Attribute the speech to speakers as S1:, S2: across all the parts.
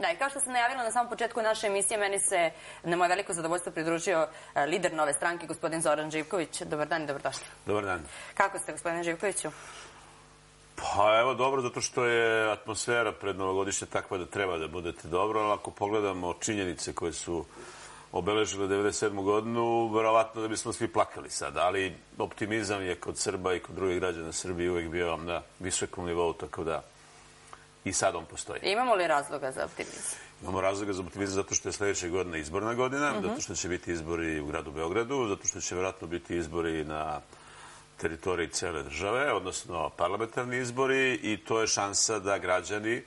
S1: Da, i kao što sam najavila na samom početku naše emisije, meni se na moje veliko zadovoljstvo pridružio e, lider nove stranke, gospodin Zoran Živković. Dobar dan i dobrodošli.
S2: Dobar dan.
S1: Kako ste, gospodine Živkoviću?
S2: Pa evo dobro, zato što je atmosfera pred novogodišnje takva da treba da budete dobro, ali ako pogledamo činjenice koje su obeležile 97. godinu, verovatno da bismo svi plakali sad, ali optimizam je kod Srba i kod drugih građana Srbije uvek bio na visokom nivou, tako da i sad on postoji.
S1: Imamo li razloga za optimizam?
S2: Imamo razloga za optimizam zato što je sledeća godina izborna godina, zato što će biti izbori u gradu Beogradu, zato što će verovatno biti izbori na teritoriji cele države, odnosno parlamentarni izbori i to je šansa da građani,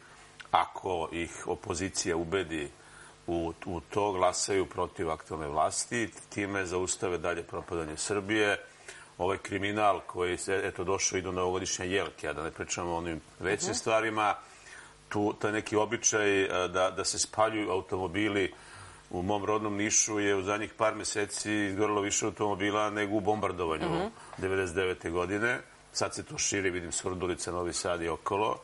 S2: ako ih opozicija ubedi u, u to, glasaju protiv aktualne vlasti, time zaustave dalje propadanje Srbije, ovaj kriminal koji se, eto, došao i do novogodišnje jelke, a da ne pričamo o onim većim -huh. stvarima, tu, taj neki običaj da, da se spaljuju automobili u mom rodnom Nišu je u zadnjih par meseci izgorilo više automobila nego u bombardovanju mm -hmm. 99. godine. Sad se to širi, vidim Surdulica, Novi Sad i okolo.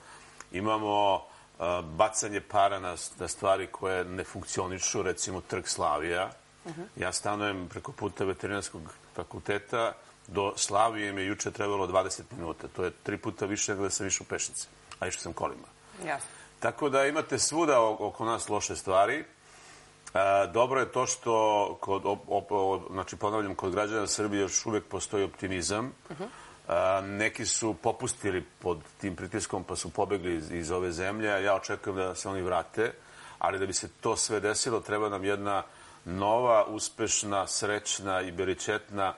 S2: Imamo uh, bacanje para na, na stvari koje ne funkcionišu, recimo Trg Slavija. Mm -hmm. Ja stanujem preko puta veterinarskog fakulteta, do Slavije mi je juče trebalo 20 minuta. To je tri puta više nego da sam išao pešice, a išao sam kolima.
S1: Jasno.
S2: Tako da imate svuda oko nas loše stvari. E, dobro je to što, kod, op, op, znači ponavljam, kod građana Srbije još uvek postoji optimizam. Uh -huh. e, neki su popustili pod tim pritiskom pa su pobegli iz, iz ove zemlje. Ja očekujem da se oni vrate, ali da bi se to sve desilo treba nam jedna nova, uspešna, srećna i beričetna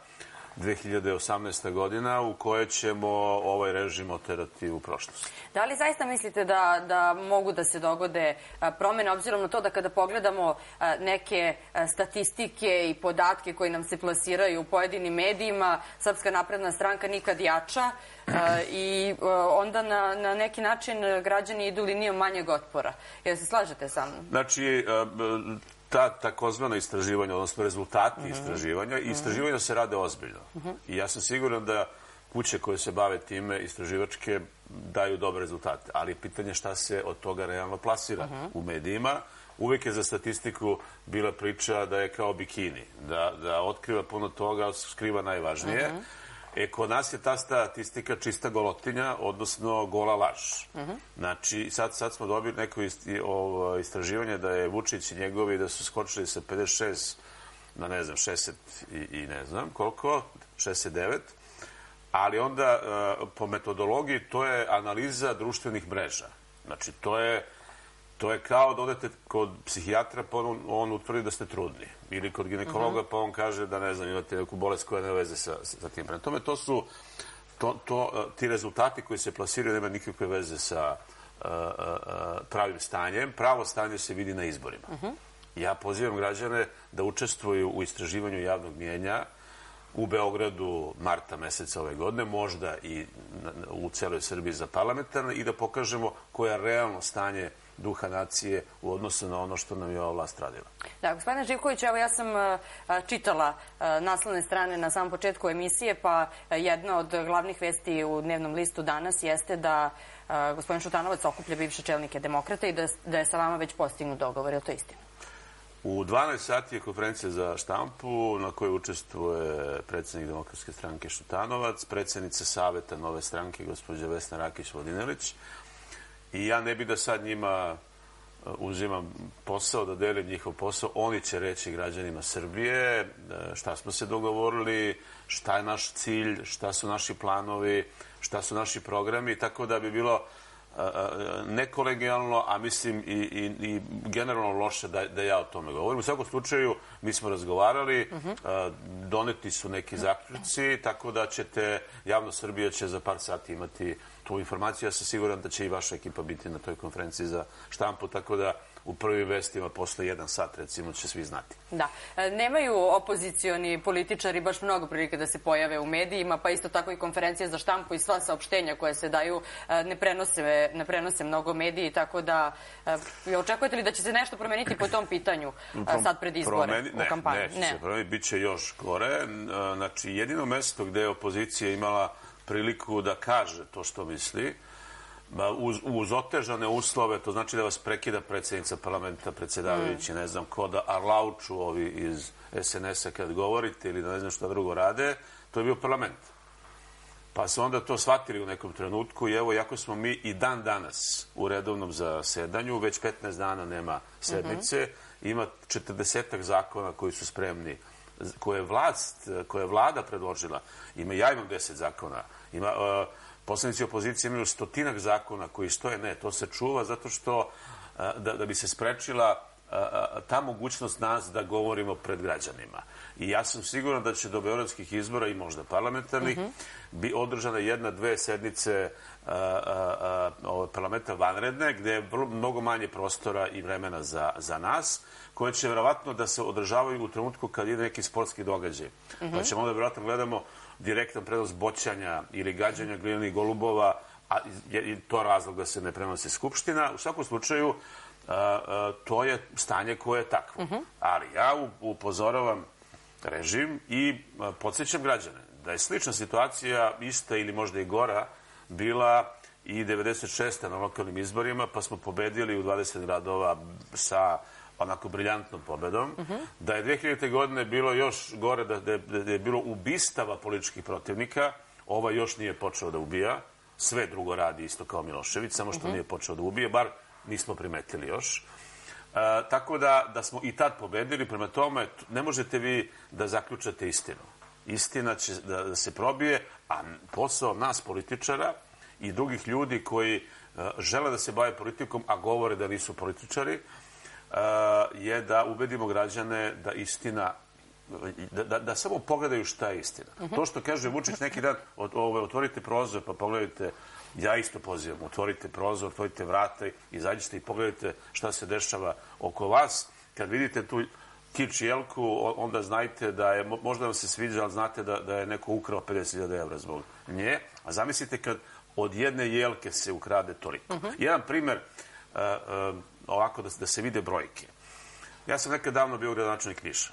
S2: 2018. godina u kojoj ćemo ovaj režim oterati u prošlost.
S1: Da li zaista mislite da, da mogu da se dogode promene, obzirom na to da kada pogledamo neke statistike i podatke koji nam se plasiraju u pojedinim medijima, Srpska napredna stranka nikad jača i onda na, na neki način građani idu linijom manjeg otpora. Jel se slažete sa mnom?
S2: Znači, ta takozvana istraživanja, odnosno rezultati uh -huh. istraživanja, i istraživanja se rade ozbiljno. Uh -huh. I ja sam siguran da kuće koje se bave time, istraživačke, daju dobre rezultate. Ali pitanje šta se od toga realno plasira uh -huh. u medijima. Uvek je za statistiku bila priča da je kao bikini, da, da otkriva puno toga, skriva najvažnije. Uh -huh. E, kod nas je ta statistika čista golotinja, odnosno gola laž. Uh -huh. Znači, sad, sad smo dobili neko isti, ovo, istraživanje da je Vučić i njegovi da su skočili sa 56 na, ne znam, 60 i, i ne znam koliko, 69, ali onda po metodologiji to je analiza društvenih mreža. Znači, to je to je kao da odete kod psihijatra pa on, on utvrdi da ste trudni. Ili kod ginekologa -huh. pa on kaže da ne znam, imate neku bolest koja nema veze sa, sa tim. Prema tome, to su to, to, ti rezultati koji se plasiraju nema nikakve veze sa uh, uh, pravim stanjem. Pravo stanje se vidi na izborima. Uh -huh. Ja pozivam građane da učestvuju u istraživanju javnog mijenja u Beogradu marta meseca ove godine, možda i u celoj Srbiji za parlamentarne i da pokažemo koje je realno stanje duha nacije u odnosu na ono što nam je ova vlast radila.
S1: Da, gospodine Živković, evo ja sam čitala naslovne strane na samom početku emisije, pa jedna od glavnih vesti u dnevnom listu danas jeste da gospodin Šutanovac okuplja bivše čelnike demokrata i da, da je sa vama već postignut dogovor. Je to istina?
S2: U 12 sati je konferencija za štampu na kojoj učestvuje predsednik Demokratske stranke Šutanovac, predsednica Saveta Nove stranke, gospođa Vesna Rakić-Vodinelić, i ja ne bih da sad njima uh, uzimam posao, da delim njihov posao. Oni će reći građanima Srbije uh, šta smo se dogovorili, šta je naš cilj, šta su naši planovi, šta su naši programi, tako da bi bilo uh, nekolegijalno, a mislim i, i, i generalno loše da, da ja o tome govorim. U svakom slučaju, mi smo razgovarali, uh -huh. doneti su neki zaključci, tako da ćete, javno Srbija će za par sati imati tu informaciju. Ja sam siguran da će i vaša ekipa biti na toj konferenciji za štampu, tako da u prvim vestima posle jedan sat, recimo, će svi znati.
S1: Da. E, nemaju opozicioni političari baš mnogo prilike da se pojave u medijima, pa isto tako i konferencije za štampu i sva saopštenja koje se daju e, ne prenose, ne prenose mnogo mediji, tako da e, očekujete li da će se nešto promeniti po tom pitanju sad pred izbore
S2: Promeni, ne, u kampanji? Ne, ne. se promeniti, bit će još gore. Znači, jedino mesto gde je opozicija imala priliku da kaže to što misli uz, uz otežane uslove, to znači da vas prekida predsjednica parlamenta, predsjedavajući, ne znam ko, da arlauču ovi iz SNS-a kad govorite ili da ne znam šta drugo rade, to je bio parlament. Pa su onda to shvatili u nekom trenutku i evo, jako smo mi i dan danas u redovnom zasedanju, već 15 dana nema sednice, ima 40 zakona koji su spremni koje je vlast, koje je vlada predložila, ima ja imam 10 zakona, ima uh, poslanici opozicije imaju stotinak zakona koji stoje, ne, to se čuva zato što uh, da, da bi se sprečila uh, ta mogućnost nas da govorimo pred građanima. I ja sam siguran da će do beogradskih izbora i možda parlamentarnih mm -hmm. bi održana jedna, dve sednice uh, uh, uh, parlamenta vanredne, gde je vrlo, mnogo manje prostora i vremena za, za nas, koje će verovatno da se održavaju u trenutku kad ide neki sportski događaj. Mm -hmm. Pa ćemo onda verovatno gledamo direktan prenos boćanja ili gađanja glijenih golubova, a je to razlog da se ne prenosi skupština. U svakom slučaju, to je stanje koje je takvo. Mm -hmm. Ali ja upozoravam režim i podsjećam građane da je slična situacija, ista ili možda i gora, bila i 96. na lokalnim izborima, pa smo pobedili u 20 gradova sa onako briljantnom pobedom, uh -huh. da je 2000. godine bilo još gore, da, da, da je bilo ubistava političkih protivnika, ova još nije počeo da ubija, sve drugo radi isto kao Milošević, samo što uh -huh. nije počeo da ubije, bar nismo primetili još. E, tako da, da smo i tad pobedili, prema tome ne možete vi da zaključate istinu. Istina će da, da se probije, a posao nas političara i drugih ljudi koji uh, žele da se bave politikom, a govore da nisu političari, je da ubedimo građane da istina da, da, da samo pogledaju šta je istina. Uh -huh. To što kaže Vučić neki dan, od, ove, otvorite prozor pa pogledajte, ja isto pozivam, otvorite prozor, otvorite vrata izađite i pogledajte šta se dešava oko vas. Kad vidite tu kič jelku, onda znajte da je, možda vam se sviđa, ali znate da, da je neko ukrao 50.000 evra zbog nje. A zamislite kad od jedne jelke se ukrade toliko. Uh -huh. Jedan primer, uh, uh, ovako da, da se vide brojke. Ja sam nekad davno bio gradonačelnik Niša.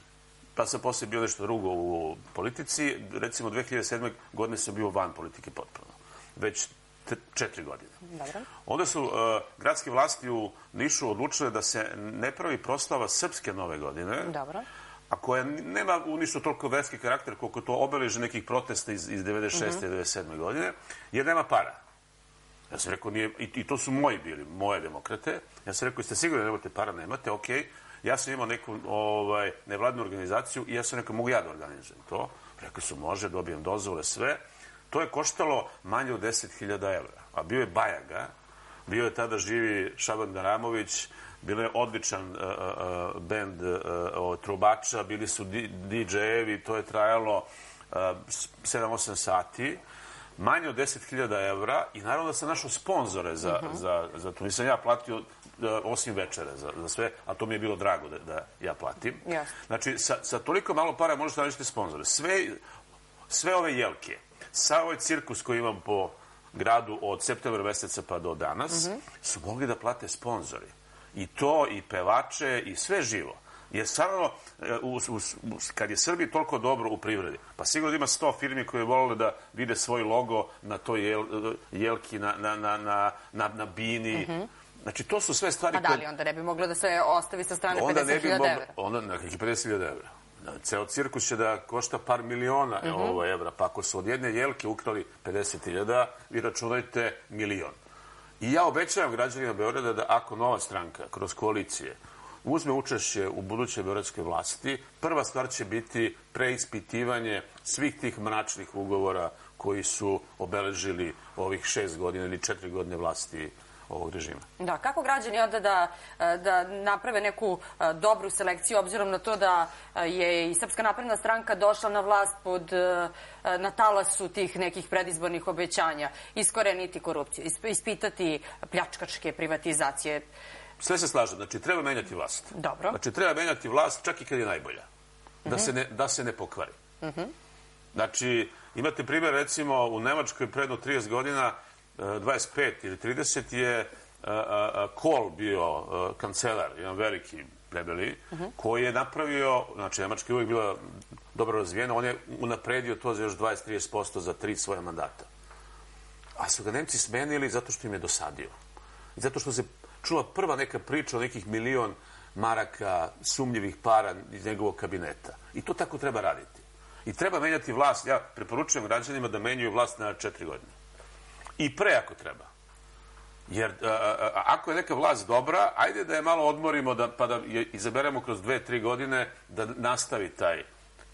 S2: Pa sam posle bio nešto drugo u politici. Recimo, 2007. godine sam bio van politike potpuno. Već četiri godine. Dobro. Onda su uh, gradske vlasti u Nišu odlučile da se ne pravi proslava srpske nove godine. Dobro. A koja nema u Nišu toliko verski karakter koliko to obeleže nekih protesta iz, iz 96. Mm -hmm. 97. godine, jer nema para. Ja sam rekao, nije, i, i to su moji bili, moje demokrate. Ja sam rekao, jeste sigurni da nemate para, nemate, ok. Ja sam imao neku ovaj, nevladnu organizaciju i ja sam rekao, mogu ja da organizujem to. Rekao su, može, dobijem dozvole, sve. To je koštalo manje od 10.000 evra. A bio je Bajaga, bio je tada živi Šaban Daramović, bilo je odličan uh, uh, bend uh, trubača, bili su DJ-evi, to je trajalo uh, 7-8 sati manje od 10.000 evra i naravno da sam našao sponzore za, uh mhm. -huh. za, za to. Nisam ja platio da, osim večera za, za sve, a to mi je bilo drago da, da ja platim. Yes. Znači, sa, sa toliko malo para možete naći sponzore. Sve, sve ove jelke, sa ovaj cirkus koji imam po gradu od septembra meseca pa do danas, uh mhm. -huh. su mogli da plate sponzori. I to, i pevače, i sve živo. Jer stvarno, e, kad je Srbiji toliko dobro u privredi, pa sigurno da ima sto firmi koje volile da vide svoj logo na toj jel, jelki, na, na, na, na, na, na bini, mm -hmm. Znači, to su sve stvari
S1: koje... A da li onda ne bi moglo da se ostavi sa strane 50.000 evra?
S2: Onda ne bi 50.000 evra. Ceo cirkus će da košta par miliona mm -hmm. ovo evra. Pa ako su od jedne jelke ukrali 50.000, vi računajte milion. I ja obećavam građanima Beograda da ako nova stranka kroz koalicije uzme učešće u budućoj beogradskoj vlasti, prva stvar će biti preispitivanje svih tih mračnih ugovora koji su obeležili ovih šest godina ili četiri godine vlasti ovog režima.
S1: Da, kako građani onda da, da naprave neku dobru selekciju, obzirom na to da je i Srpska napredna stranka došla na vlast pod, na talasu tih nekih predizbornih obećanja, iskoreniti korupciju, ispitati pljačkačke privatizacije.
S2: Sve se slažem. Znači, treba menjati vlast.
S1: Dobro.
S2: Znači, treba menjati vlast čak i kad je najbolja. Da, se, ne, da se ne pokvari. -huh. Znači, imate primjer, recimo, u Nemačkoj predno 30 godina, 25 ili 30 je Kohl bio kancelar, jedan veliki debeli, uh -huh. koji je napravio, znači Nemačka je uvijek bila dobro razvijena, on je unapredio to za još 20-30% za tri svoje mandata. A su ga Nemci smenili zato što im je dosadio. I zato što se čula prva neka priča o nekih milion maraka sumnjivih para iz njegovog kabineta. I to tako treba raditi. I treba menjati vlast. Ja preporučujem građanima da menjaju vlast na četiri godine. I pre ako treba. Jer a, a, ako je neka vlast dobra, ajde da je malo odmorimo da, pa da je izaberemo kroz dve, tri godine da nastavi taj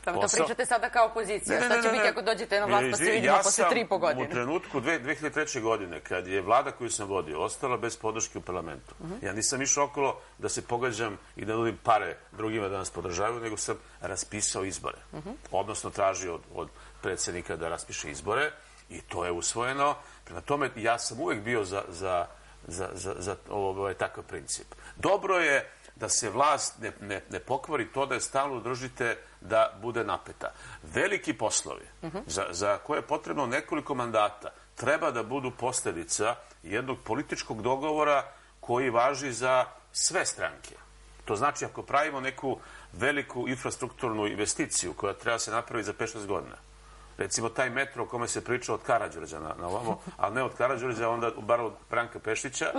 S1: Samo to pričate sada kao opozicija. Ne, ne, ne, Šta će biti ako dođete na vlast pa se vidimo ja posle tri po godine?
S2: u trenutku dve, 2003. godine, kad je vlada koju sam vodio ostala bez podrške u parlamentu, uh mhm. -huh. ja nisam išao okolo da se pogađam i da nudim pare drugima da nas podržavaju, nego sam raspisao izbore. Uh mhm. -huh. Odnosno tražio od, od predsednika da raspiše izbore i to je usvojeno. Prema tome, ja sam uvek bio za, za, za, za, za ovaj, takav princip. Dobro je da se vlast ne, ne, ne pokvari to da je stalno držite da bude napeta. Veliki poslovi uh -huh. za, za koje je potrebno nekoliko mandata treba da budu posledica jednog političkog dogovora koji važi za sve stranke. To znači ako pravimo neku veliku infrastrukturnu investiciju koja treba se napraviti za 5-6 godina, recimo taj metro o kome se priča od Karadžorđa na, na ovamo, ali ne od Karadžorđa, onda bar od Branka Pešića,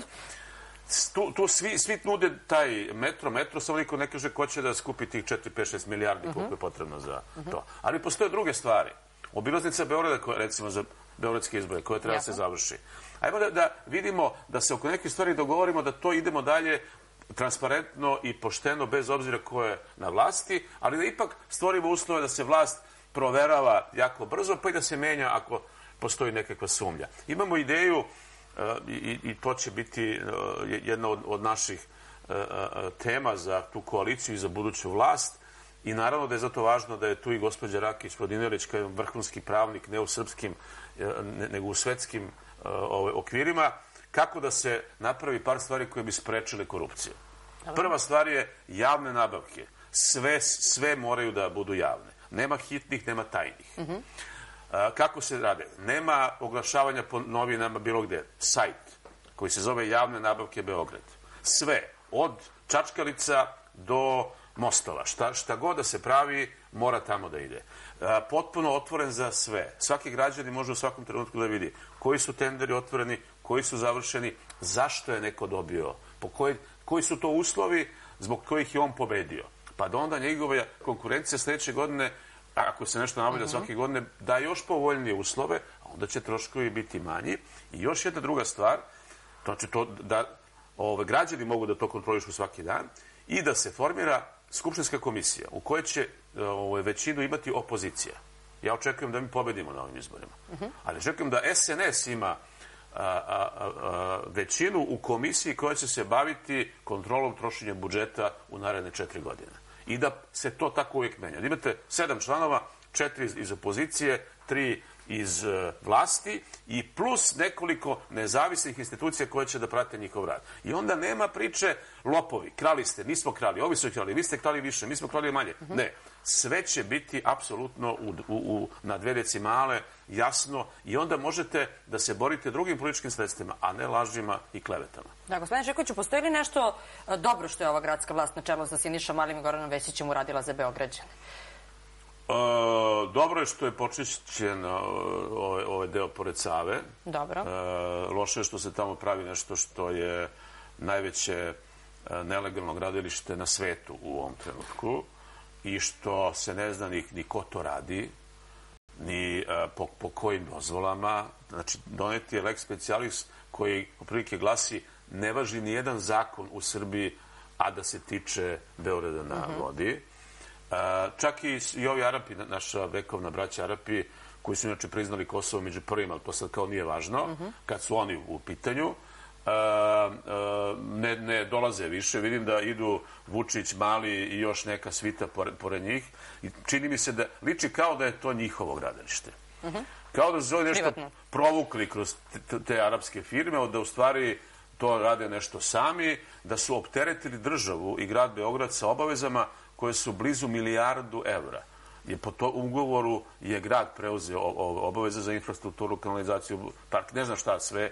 S2: tu, tu svi, svi nude taj metro, metro, samo niko ne kaže ko će da skupi tih 4, 5, 6 milijardi koliko je potrebno za to. Ali postoje druge stvari. Obilaznica Beograda, koja, recimo za beogradske izbore, koje treba da se završi. Ajmo da, da vidimo, da se oko nekih stvari dogovorimo, da to idemo dalje transparentno i pošteno, bez obzira ko je na vlasti, ali da ipak stvorimo uslove da se vlast proverava jako brzo, pa i da se menja ako postoji nekakva sumnja. Imamo ideju i, i to će biti e, jedna od, od naših e, e, tema za tu koaliciju i za buduću vlast. I naravno da je zato važno da je tu i gospođa Rakić Vodinelić kao vrhunski pravnik, ne u srpskim, nego u svetskim ove, okvirima, kako da se napravi par stvari koje bi sprečile korupciju. Prva stvar je javne nabavke. Sve, sve moraju da budu javne. Nema hitnih, nema tajnih. Uh mhm. -huh. Kako se rade? Nema oglašavanja po novinama bilo gde. Sajt koji se zove Javne nabavke Beograd. Sve, od Čačkalica do mostova. Šta, šta god da se pravi, mora tamo da ide. Potpuno otvoren za sve. Svaki građanin može u svakom trenutku da vidi koji su tenderi otvoreni, koji su završeni, zašto je neko dobio, po koji, koji su to uslovi zbog kojih je on pobedio. Pa da onda njegove konkurencija sledeće godine ako se nešto nabavlja uh. -huh. svake godine, da još povoljnije uslove, onda će troškovi biti manji. I još jedna druga stvar, znači to da ove, građani mogu da to kontrolišu svaki dan i da se formira skupštinska komisija u kojoj će ove, većinu imati opozicija. Ja očekujem da mi pobedimo na ovim izborima. Uh mhm. -huh. Ali očekujem da SNS ima a, a, a, većinu u komisiji koja će se baviti kontrolom trošenja budžeta u naredne četiri godine i da se to tako uvijek menja. Da imate sedam članova, četiri iz, opozicije, tri iz uh, vlasti i plus nekoliko nezavisnih institucija koje će da prate njihov rad. I onda nema priče lopovi, krali ste, nismo krali, ovi su krali, vi ste krali više, mi smo krali manje. Ne, sve će biti apsolutno u, u, u, na dve decimale jasno i onda možete da se borite drugim političkim sredstvima, a ne lažima i klevetama.
S1: Da, gospodine Žekoviću, postoji li nešto e, dobro što je ova gradska vlast na čelu sa Sinišom Malim i Goranom Vesićem uradila za Beograđane?
S2: E, dobro je što je počišćen ovaj, ovaj deo pored Save.
S1: Dobro. E,
S2: loše je što se tamo pravi nešto što je najveće e, nelegalno gradilište na svetu u ovom trenutku i što se ne zna ni, ni ko to radi, ni a, po, po kojim dozvolama. Znači, doneti je lex specialis koji prilike glasi ne važi ni jedan zakon u Srbiji, a da se tiče Beograda na uh mhm. -huh. vodi. A, čak i, i ovi Arapi, naša vekovna braća Arapi, koji su inače priznali Kosovo među prvima, ali to sad kao nije važno, mhm. -huh. kad su oni u pitanju, ne, ne dolaze više. Vidim da idu Vučić, Mali i još neka svita pored, pored njih. I čini mi se da liči kao da je to njihovo gradilište. Uh -huh. Kao da su nešto Privatno. provukli kroz te, te arapske firme, da u stvari to rade nešto sami, da su opteretili državu i grad Beograd sa obavezama koje su blizu milijardu evra je po to ugovoru je grad preuzeo obaveze za infrastrukturu, kanalizaciju, park, ne znam šta sve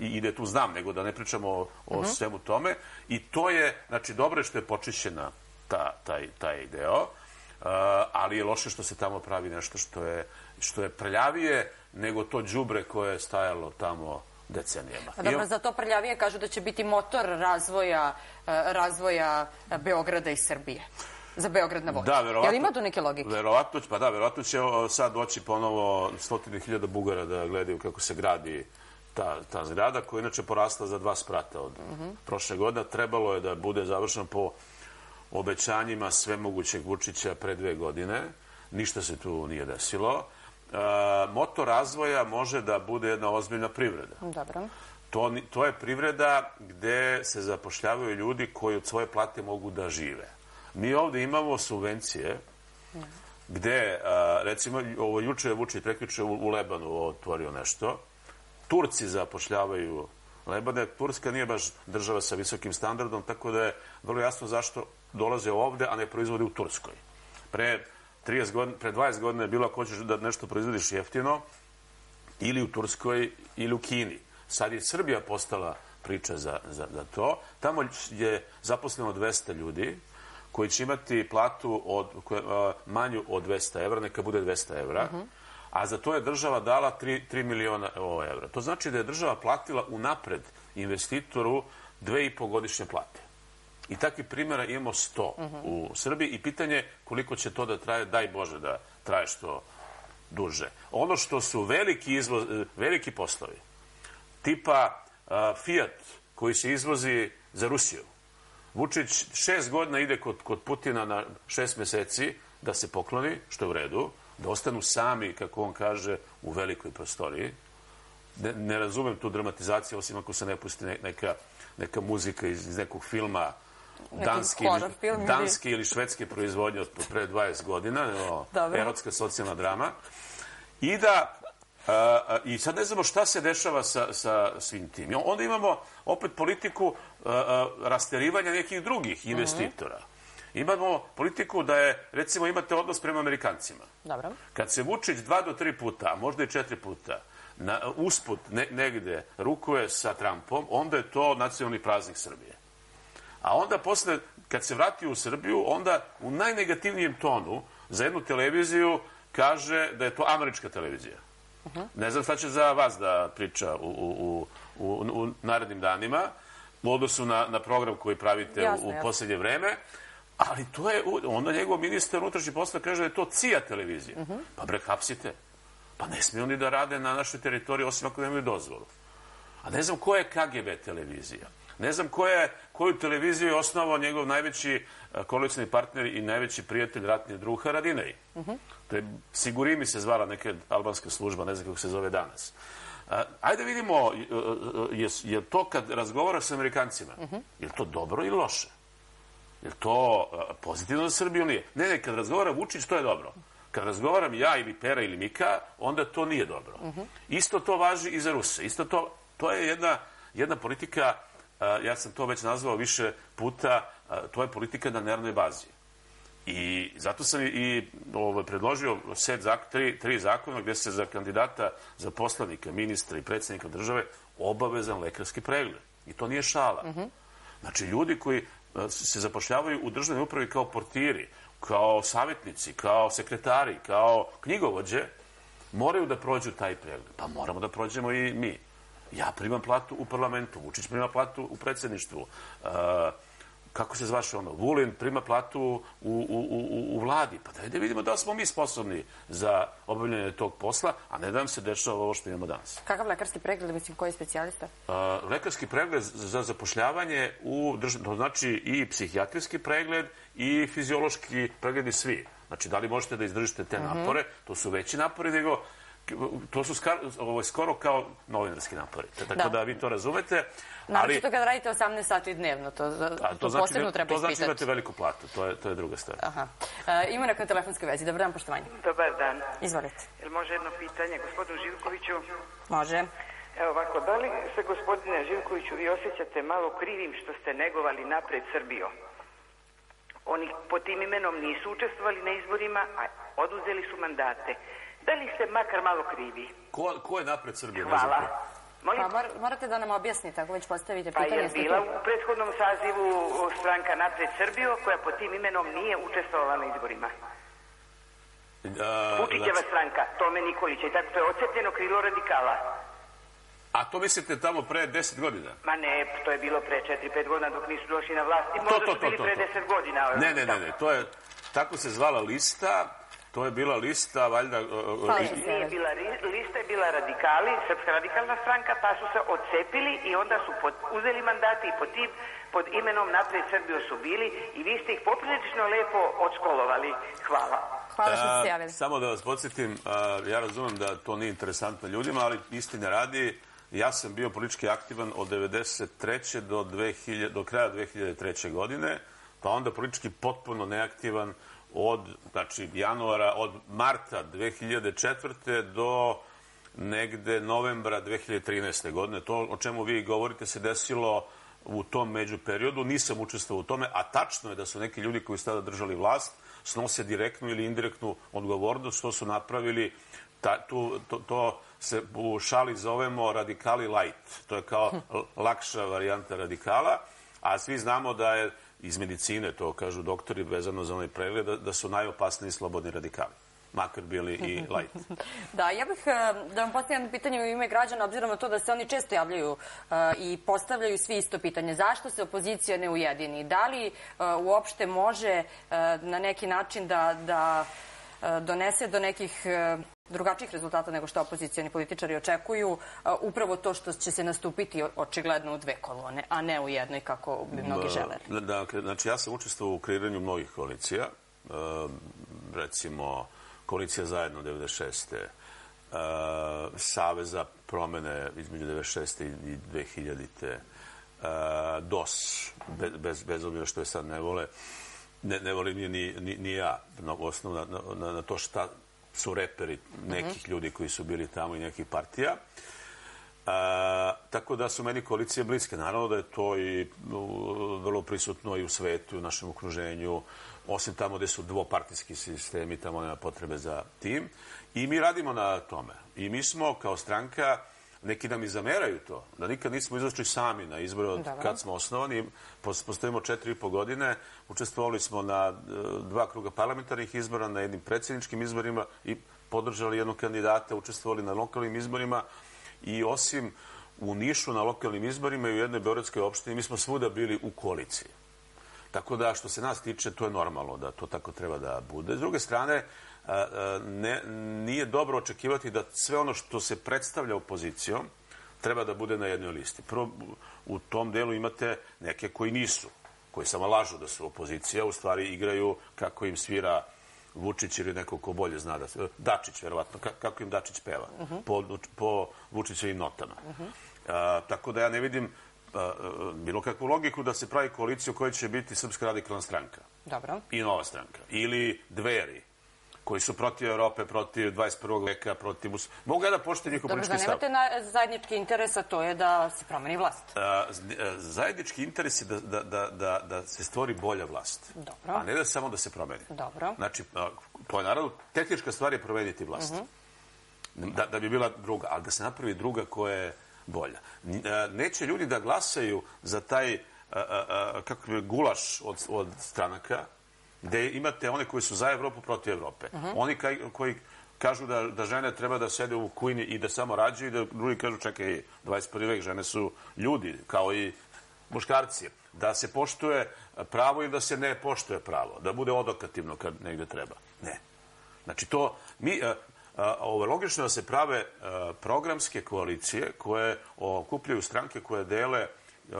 S2: ide tu znam, nego da ne pričamo o, o uh mhm. -huh. svemu tome. I to je, znači, dobro je što je počišćena ta, taj, taj deo. ali je loše što se tamo pravi nešto što je, što je prljavije nego to đubre koje je stajalo tamo decenijama.
S1: A dobro, za to prljavije kažu da će biti motor razvoja, razvoja Beograda i Srbije za Beograd na vodi.
S2: Da, verovatno.
S1: Jel ima tu neke logike?
S2: Verovatno, pa da, verovatno će sad doći ponovo stotine hiljada Bugara da gledaju kako se gradi ta, ta zgrada, koja je inače porasla za dva sprata od uh -huh. prošle godine. Trebalo je da bude završeno po obećanjima svemogućeg Vučića pre dve godine. Ništa se tu nije desilo. E, motor razvoja može da bude jedna ozbiljna privreda.
S1: Dobro.
S2: To, to je privreda gde se zapošljavaju ljudi koji od svoje plate mogu da žive. Mi ovde imamo subvencije gde, a, recimo, ovo juče je Vučić prekriče u, u Lebanu otvorio nešto. Turci zapošljavaju Lebane. Turska nije baš država sa visokim standardom, tako da je vrlo jasno zašto dolaze ovde, a ne proizvode u Turskoj. Pre 30 godina, pre 20 godina je bilo ako hoćeš da nešto proizvodiš jeftino, ili u Turskoj ili u Kini. Sad je Srbija postala priča za, za, za to. Tamo je zaposleno 200 ljudi, koji će imati platu od, koja, manju od 200 evra, neka bude 200 evra, uh -huh. A za to je država dala 3, 3 miliona evra. To znači da je država platila unapred investitoru dve i po godišnje plate. I takvi primjera imamo 100 uh -huh. u Srbiji i pitanje koliko će to da traje, daj Bože da traje što duže. Ono što su veliki, izvoz, veliki poslovi, tipa Fiat koji se izvozi za Rusiju, Vučić šest godina ide kod, kod Putina na šest meseci da se pokloni, što je u redu, da ostanu sami, kako on kaže, u velikoj prostoriji. Ne, ne razumem tu dramatizaciju, osim ako se ne pusti neka, neka muzika iz, iz nekog filma danski ili,
S1: film,
S2: danski ili švedske proizvodnje od pre 20 godina, o, erotska socijalna drama. I da a, I sad ne znamo šta se dešava sa, sa svim tim. Onda imamo opet politiku a, a, rasterivanja nekih drugih investitora. Uh -huh. Imamo politiku da je, recimo, imate odnos prema Amerikancima.
S1: Dobro.
S2: Kad se Vučić dva do tri puta, a možda i četiri puta, na, usput ne, negde rukuje sa Trumpom, onda je to nacionalni praznik Srbije. A onda posle, kad se vrati u Srbiju, onda u najnegativnijem tonu za jednu televiziju kaže da je to američka televizija. Uh -huh. Ne znam šta će za vas da priča u, u, u, u narednim danima u odnosu na, na program koji pravite jasne, u, u poslednje vreme. Ali to je, onda njegov ministar unutrašnji posla kaže da je to CIA televizija. Uh -huh. Pa bre, hapsite. Pa ne smiju oni da rade na našoj teritoriji osim ako nemaju dozvolu. A ne znam ko je KGB televizija. Ne znam ko je, koju televiziju je osnovao njegov najveći koalicijni partner i najveći prijatelj, ratni drug Haradinaj. Uh -huh. To je Sigurimi se zvala neka albanska služba, ne znam kako se zove danas. A, ajde vidimo, je, je to kad razgovaraš sa Amerikancima, uh -huh. je to dobro ili loše? Je to pozitivno za Srbiju ili nije? Ne, ne, kad razgovara Vučić, to je dobro. Kad razgovaram ja ili Pera ili Mika, onda to nije dobro. Uh -huh. Isto to važi i za Ruse. Isto to, to je jedna, jedna politika, ja sam to već nazvao više puta, to je politika na nervnoj bazi. I zato sam i ovaj, predložio set zak, tri, tri zakona gde se za kandidata za poslanika, ministra i predsednika države obavezan lekarski pregled. I to nije šala. Uh -huh. Znači, ljudi koji se zapošljavaju u državnoj upravi kao portiri, kao savjetnici, kao sekretari, kao knjigovođe, moraju da prođu taj pregled. Pa moramo da prođemo i mi. Ja primam platu u parlamentu, Vučić prima platu u predsedništvu. Uh, kako se zvaše ono, Vulin prima platu u, u, u, u vladi. Pa daj da vidimo da smo mi sposobni za obavljanje tog posla, a ne da nam se dešava ovo što imamo danas.
S1: Kakav lekarski pregled, mislim, koji je specijalista?
S2: Uh, lekarski pregled za zapošljavanje u državnom, to znači i psihijatrijski pregled i fiziološki pregledi svi. Znači, da li možete da izdržite te mhm. napore, to su veći napori nego to su skar, ovo, skoro kao novinarski napori. Tako da, da vi to razumete.
S1: Ali, to kada radite 18 sati dnevno, to,
S2: a, to, to znači, posebno treba To znači imate veliku platu, to je, to je druga stvar.
S1: Aha. E, ima neko na telefonskoj vezi. Dobar dan, poštovanje.
S3: Dobar dan.
S1: Izvolite.
S3: Jel može jedno pitanje, gospodinu Živkoviću?
S1: Može.
S3: Evo ovako, da li se gospodine Živkoviću vi osjećate malo krivim što ste negovali napred Srbiju? Oni pod tim imenom nisu učestvovali na izborima, a oduzeli su mandate. Da li ste makar malo krivi?
S2: Ko, ko je napred Srbije?
S3: Hvala.
S1: Molim? Pa mor, morate da nam objasnite, ako već postavite pitanje.
S3: Pa je bila u prethodnom sazivu stranka Napred Srbiju, koja pod tim imenom nije učestvovala na izborima.
S2: A,
S3: Vučićeva
S2: znači-
S3: stranka, Tome Nikolića i tako, to je ocepljeno krilo radikala.
S2: A to mislite tamo pre 10 godina?
S3: Ma ne, to je bilo pre 4-5 godina dok nisu došli na vlast. I
S2: To,
S3: možda
S2: to,
S3: su
S2: to,
S3: bili
S2: to.
S3: pre
S2: to.
S3: 10 godina.
S2: Ne, ne, ne, ne, to je, tako se zvala lista, to je bila lista, valjda...
S3: Nije bila lista je bila radikali, Srpska radikalna stranka, pa su se odcepili i onda su pod, uzeli mandate i pod tim, pod imenom Napred Srbiju su bili i vi ste ih poprilično lepo odškolovali. Hvala.
S1: Hvala što ste javili.
S2: Samo da vas podsjetim, a, ja razumem da to nije interesantno ljudima, ali istine radi, ja sam bio politički aktivan od 93. do, 2000, do kraja 2003. godine, pa onda politički potpuno neaktivan od znači, januara, od marta 2004. do negde novembra 2013. godine. To o čemu vi govorite se desilo u tom međuperiodu. Nisam učestvovao u tome, a tačno je da su neki ljudi koji su tada držali vlast snose direktnu ili indirektnu odgovornost što su napravili ta, tu, to, to se u šali zovemo radikali light. To je kao l- lakša varijanta radikala, a svi znamo da je iz medicine, to kažu doktori vezano za onaj pregled, da, da su najopasniji slobodni radikali. Makar bili i light.
S1: Da, ja bih e, da vam postavim jedno pitanje u ime građana, obzirom na to da se oni često javljaju e, i postavljaju svi isto pitanje. Zašto se opozicija ne ujedini? Da li e, uopšte može na neki način da, da donese do nekih drugačijih rezultata nego što opozicijani političari očekuju, upravo to što će se nastupiti očigledno u dve kolone, a ne u jednoj kako bi mnogi želeli.
S2: Da, Dakle, znači ja sam učestvovao u kreiranju mnogih koalicija, e, recimo koalicija zajedno 96. E, Saveza promene između 96. i 2000. E, DOS, bez, bez, bez obzira što je sad ne vole, ne, ne volim je ni, ni, ni ja na osnovu na, na, na to šta su reperi nekih ljudi koji su bili tamo i nekih partija. A, tako da su meni koalicije bliske. Naravno da je to i vrlo prisutno i u svetu, i u našem okruženju, osim tamo gde su dvopartijski sistemi, tamo nema potrebe za tim. I mi radimo na tome. I mi smo kao stranka, neki nam i zameraju to, da nikad nismo izašli sami na izbore od
S1: Dobro.
S2: kad smo osnovani. Pos- Postojimo četiri i po godine. Učestvovali smo na e, dva kruga parlamentarnih izbora, na jednim predsjedničkim izborima i podržali jednog kandidata, učestvovali na lokalnim izborima i osim u Nišu na lokalnim izborima i u jednoj beogradskoj opštini, mi smo svuda bili u koaliciji. Tako da, što se nas tiče, to je normalno da to tako treba da bude. S druge strane, ne, nije dobro očekivati da sve ono što se predstavlja opozicijom treba da bude na jednoj listi. Prvo, u tom delu imate neke koji nisu, koji samo lažu da su opozicija, u stvari igraju kako im svira Vučić ili neko ko bolje zna da se... Dačić, verovatno, ka- kako im Dačić peva, po, po Vučićevim notama. A, tako da ja ne vidim bilo kakvu logiku da se pravi koaliciju u kojoj će biti Srpska radikalna stranka
S1: Dobro.
S2: i nova stranka. Ili dveri, koji su protiv Europe, protiv 21. veka, protiv... Mogu ja da poštujem njihov
S1: Dobro,
S2: politički stav?
S1: da nemate na zajednički interes, a to je da se promeni vlast.
S2: A, z- a, zajednički interes je da, da, da, da, da se stvori bolja vlast.
S1: Dobro.
S2: A ne da samo da se promeni.
S1: Dobro.
S2: Znači, a, po naravno, tehnička stvar je promeniti vlast. da, da bi bila druga, ali da se napravi druga koja je bolja. A, Neće ljudi da glasaju za taj a, kako bi, gulaš od, od stranaka, gde imate one koji su za Evropu protiv Evrope. Oni kaj, koji kažu da, da žene treba da sede u kujni i da samo rađaju i da drugi kažu čekaj, 21. vek žene su ljudi, kao i muškarci. Da se poštuje pravo i da se ne poštuje pravo. Da bude odokativno kad negde treba. Ne. Znači to, mi, ovo, logično je da se prave programske koalicije koje okupljaju stranke koje dele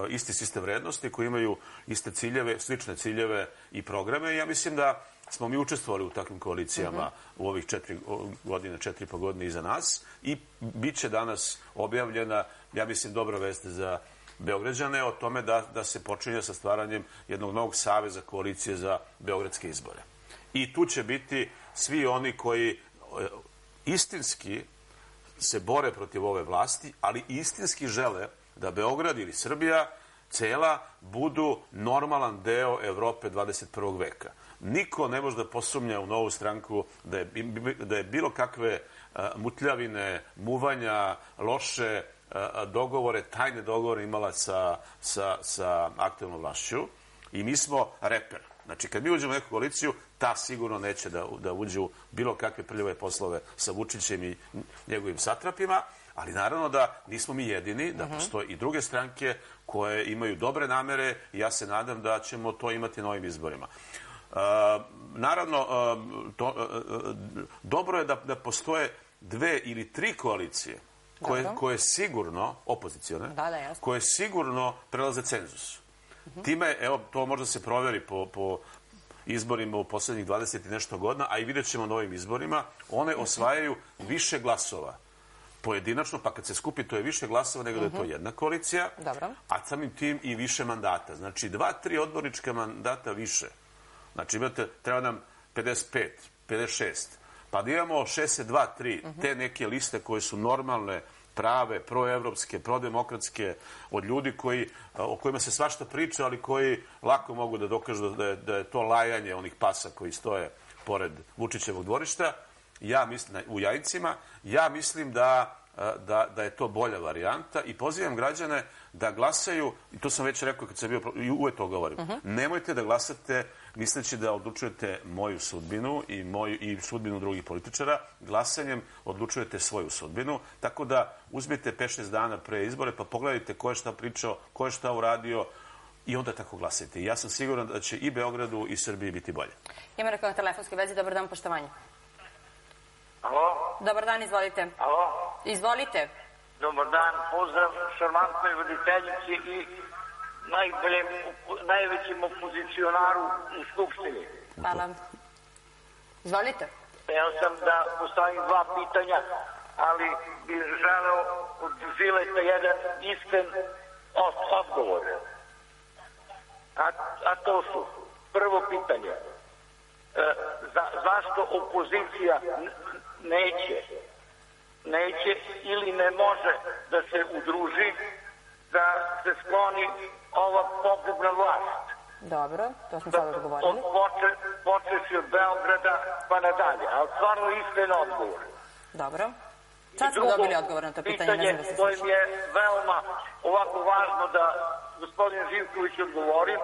S2: isti sistem vrednosti, koji imaju iste ciljeve, slične ciljeve i programe. Ja mislim da smo mi učestvovali u takvim koalicijama u ovih četiri godine, četiri pa godine iza nas i bit će danas objavljena, ja mislim, dobra vest za Beograđane o tome da, da se počinje sa stvaranjem jednog novog saveza koalicije za beogradske izbore. I tu će biti svi oni koji istinski se bore protiv ove vlasti, ali istinski žele da Beograd ili Srbija cela budu normalan deo Evrope 21. veka. Niko ne može da posumnja u novu stranku da je, da je bilo kakve a, mutljavine, muvanja, loše a, dogovore, tajne dogovore imala sa, sa, sa aktualnom vlašću. I mi smo reper. Znači, kad mi uđemo u neku koaliciju, ta sigurno neće da, da uđe u bilo kakve prljave poslove sa Vučićem i njegovim satrapima, ali naravno da nismo mi jedini, da postoje i druge stranke koje imaju dobre namere i ja se nadam da ćemo to imati na ovim izborima. Naravno, to, dobro je da, da postoje dve ili tri koalicije koje,
S1: Dobro.
S2: koje sigurno, opozicione,
S1: Da, da,
S2: koje sigurno prelaze cenzus. Time, evo, to možda se proveri po, po izborima u poslednjih 20 i nešto godina, a i vidjet ćemo na ovim izborima, one osvajaju više glasova pojedinačno, pa kad se skupi to je više glasova nego da je to jedna koalicija,
S1: Dobro.
S2: a samim tim i više mandata. Znači, dva, tri odbornička mandata više. Znači, imate, treba nam 55, 56, pa da imamo 62, 3, te neke liste koje su normalne, prave, proevropske, prodemokratske, od ljudi koji, o kojima se svašta priča, ali koji lako mogu da dokažu da je, da je to lajanje onih pasa koji stoje pored Vučićevog dvorišta, ja mislim, u Jajincima, ja mislim da, da, da je to bolja varijanta i pozivam građane da glasaju, i to sam već rekao kad sam bio, i uvek to govorim, nemojte da glasate misleći da odlučujete moju sudbinu i, moju, i sudbinu drugih političara, glasanjem odlučujete svoju sudbinu, tako da uzmite 5-6 dana pre izbore pa pogledajte ko je šta pričao, ko je šta uradio, i onda tako glasajte. Ja sam siguran da će i Beogradu i Srbiji biti bolje.
S1: Ima neko na telefonskoj vezi. Dobar dan, poštovanje.
S4: Alo,
S1: Dobar dan, izvolite.
S4: alo,
S1: Izvolite.
S4: dobar dan, pozdrav šarmantnoj voditeljici i najboljem, najvećem opozicionaru u Skupštini.
S1: Hvala. Izvolite.
S4: Hteo sam da postavim dva pitanja, ali bih želeo od Žileta jedan iskren od- odgovor. A, a to su, prvo pitanje, e, za, zašto opozicija neće, neće ili ne može da se udruži da se skloni ova pogubna vlast?
S1: Dobro, to smo
S4: Da,
S1: sad
S4: od,
S1: odgovorili.
S4: poče, počeši od Beograda pa nadalje, ali stvarno iskren odgovor.
S1: Dobro. Sad smo dobili odgovor na to pitanje, ne znam da se
S4: mi je veoma ovako važno da gospodin Živković odgovori,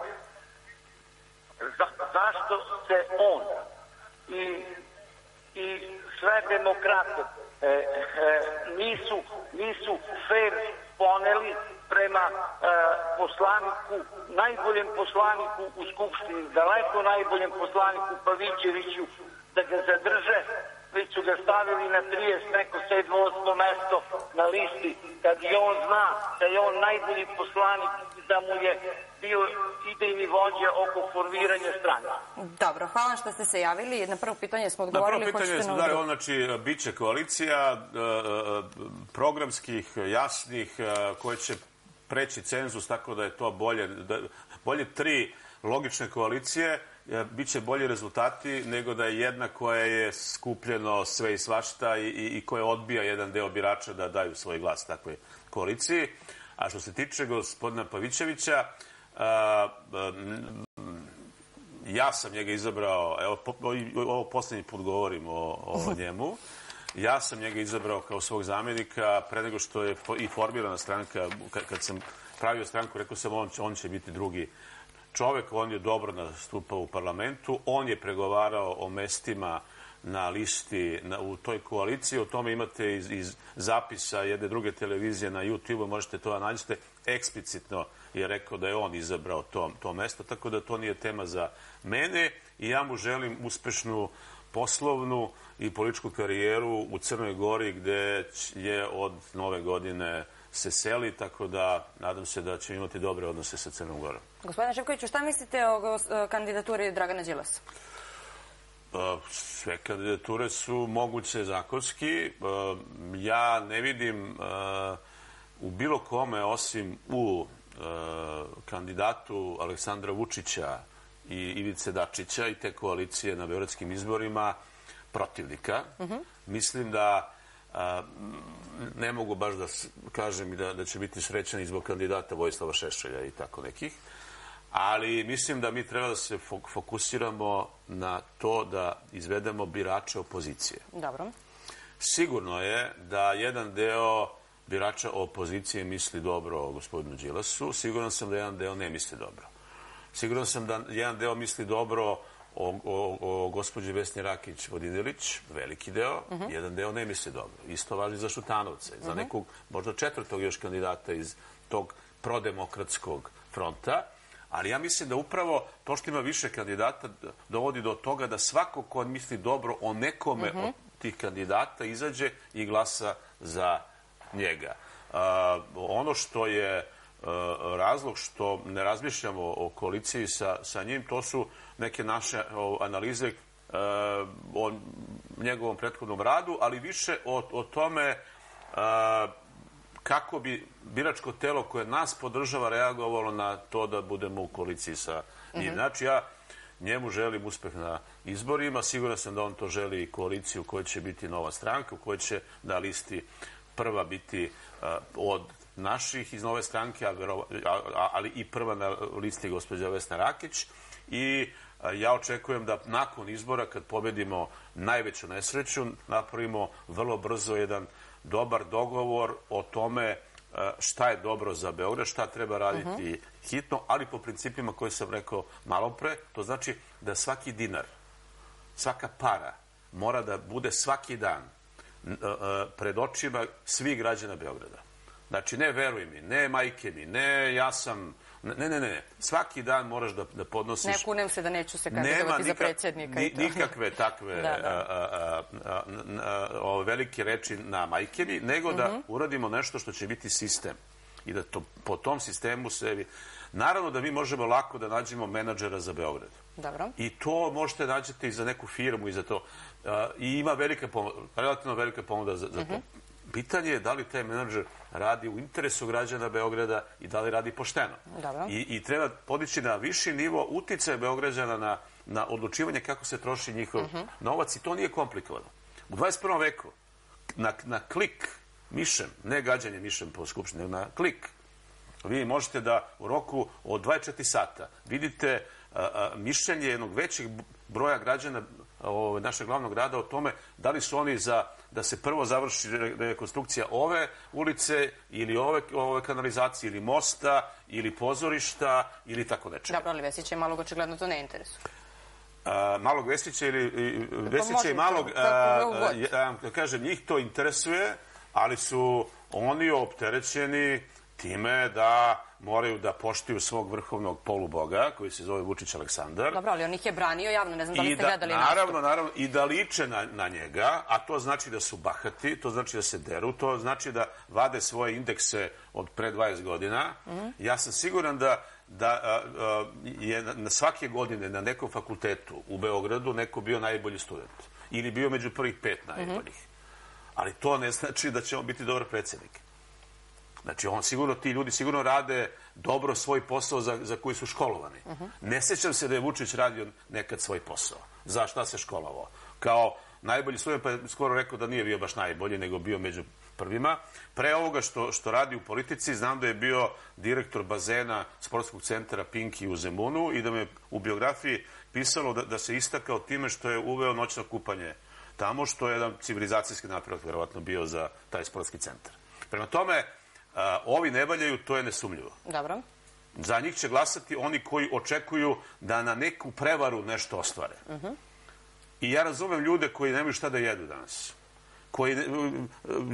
S4: za, zašto se on i, i sve demokrate e, e, nisu, nisu fair poneli prema e, poslaniku, najboljem poslaniku u Skupštini, daleko najboljem poslaniku Pavićeviću, da ga zadrže, već su ga stavili na 30 neko 7. mesto na listi, kad i on zna da je on najbolji poslanik i da mu je bio idejni vođa oko formiranja stranke.
S1: Dobro, hvala što ste se javili. Na prvo pitanje smo
S2: Na prvo
S1: odgovorili.
S2: pitanje smo dali, on, znači, bit će koalicija e, e, programskih, jasnih, e, koje će preći cenzus, tako da je to bolje, da, bolje tri logične koalicije, e, bit će bolji rezultati nego da je jedna koja je skupljeno sve i svašta i, i, i koja odbija jedan deo birača da daju svoj glas takvoj koaliciji. A što se tiče gospodina Pavićevića, a, m, ja sam njega izabrao, evo, po, ovo poslednji put govorim o, o njemu, ja sam njega izabrao kao svog zamjenika pre nego što je i formirana stranka, kad, sam pravio stranku, rekao sam on, on će biti drugi čovek, on je dobro nastupao u parlamentu, on je pregovarao o mestima na listi na, u toj koaliciji, o tome imate iz, iz zapisa jedne druge televizije na YouTube, možete to da nađete, eksplicitno je rekao da je on izabrao to, to mesto, tako da to nije tema za mene i ja mu želim uspešnu poslovnu i političku karijeru u Crnoj Gori gde je od nove godine se seli, tako da nadam se da će imati dobre odnose sa Crnom Gorom.
S1: Gospodine Živkoviću, šta mislite o kandidaturi Dragana Đilasa?
S2: Pa, Sve kandidature su moguće zakonski. E, Ja ne vidim e, u bilo kome osim u e, kandidatu Aleksandra Vučića i Ivice Dačića i te koalicije na beogradskim izborima protivnika. Mislim da a, ne mogu baš da kažem i da, da će biti srećan zbog kandidata Vojislava Šešelja i tako nekih. Ali mislim da mi treba da se fo- fokusiramo na to da izvedemo birače opozicije.
S1: Dobro.
S2: Sigurno je da jedan deo birača opozicije misli dobro o gospodinu Đilasu. Siguran sam da jedan deo ne misli dobro. Siguran sam da jedan deo misli dobro o, o, o gospođi Vesni Rakić-Vodinilić, veliki deo, jedan deo ne misli dobro. Isto važi za Šutanovca, za nekog možda četvrtog još kandidata iz tog prodemokratskog fronta, ali ja mislim da upravo to što ima više kandidata dovodi do toga da svako ko misli dobro o nekome od tih kandidata izađe i glasa za njega. A, ono što je razlog što ne razmišljamo o koaliciji sa, sa njim, to su neke naše analize e, o njegovom prethodnom radu, ali više o, o tome e, kako bi biračko telo koje nas podržava reagovalo na to da budemo u koaliciji sa njim. Znači, ja njemu želim uspeh na izborima. Siguran sam da on to želi i koaliciju u kojoj će biti nova stranka, u kojoj će na listi prva biti od naših iz nove stranke, ali, i prva na listi gospođa Vesna Rakić. I ja očekujem da nakon izbora, kad pobedimo najveću nesreću, napravimo vrlo brzo jedan dobar dogovor o tome šta je dobro za Beograd, šta treba raditi hitno, ali po principima koje sam rekao malo pre, to znači da svaki dinar, svaka para mora da bude svaki dan pred očima svih građana Beograda. Znači, ne veruj mi, ne majke mi, ne ja sam... Ne, ne, ne, svaki dan moraš da, da podnosiš...
S1: Ne kunem se da neću se
S2: Nema
S1: kandidovati za predsjednika. to.
S2: nikakve takve
S1: Da, da.
S2: a, a, a, ove velike reči na majke mi, nego da
S1: Mhm.
S2: uradimo nešto što će biti sistem. I da to, po tom sistemu se... Naravno da mi možemo lako da nađemo menadžera za Beograd.
S1: Dobro.
S2: I to možete nađete i za neku firmu i za to. I ima velika ponuda, relativno velika ponuda za, za to.
S1: Mhm.
S2: Pitanje je da li taj menadžer radi u interesu građana Beograda i da li radi pošteno.
S1: Dobro.
S2: I, i treba podići na viši nivo uticaje Beograđana na, na odlučivanje kako se troši njihov novac i to nije komplikovano. U 21. veku na, na klik mišem, ne gađanje mišem po skupštini, na klik, vi možete da u roku od 24 sata vidite a, a, mišljenje jednog većeg broja građana o, našeg glavnog grada o tome da li su oni za da se prvo završi re- rekonstrukcija ove ulice ili ove, ove kanalizacije ili mosta ili pozorišta ili tako nečega.
S1: Dobro, ali Vesić je malo očigledno to ne interesuje.
S2: A, malog Vesića ili i- Vesića i malog, a, ja vam kažem, njih to interesuje, ali su oni opterećeni time da moraju da poštuju svog vrhovnog poluboga, koji se zove Vučić Aleksandar.
S1: Dobro, ali on ih je branio javno, ne znam da li ste
S2: da,
S1: gledali
S2: naravno,
S1: nastup.
S2: naravno, i da liče na, na njega, a to znači da su bahati, to znači da se deru, to znači da vade svoje indekse od pre 20 godina.
S1: Mhm.
S2: Ja sam siguran da da a, a, je na, na svake godine na nekom fakultetu u Beogradu neko bio najbolji student. Ili bio među prvih pet najboljih. Ali to ne znači da će on biti dobar predsjednik. Znači, on sigurno, ti ljudi sigurno rade dobro svoj posao za, za koji su školovani. Ne sećam se da je Vučić radio nekad svoj posao. Za šta se školovao? Kao najbolji student, pa je skoro rekao da nije bio baš najbolji, nego bio među prvima. Pre ovoga što, što radi u politici, znam da je bio direktor bazena sportskog centra Pinki u Zemunu i da me u biografiji pisalo da, da se istakao time što je uveo noćno kupanje tamo, što je jedan civilizacijski napredak verovatno bio za taj sportski centar. Prema tome, a, ovi ne valjaju, to je nesumljivo.
S1: Dobro.
S2: Za njih će glasati oni koji očekuju da na neku prevaru nešto ostvare. I ja razumem ljude koji nemaju šta da jedu danas. Koji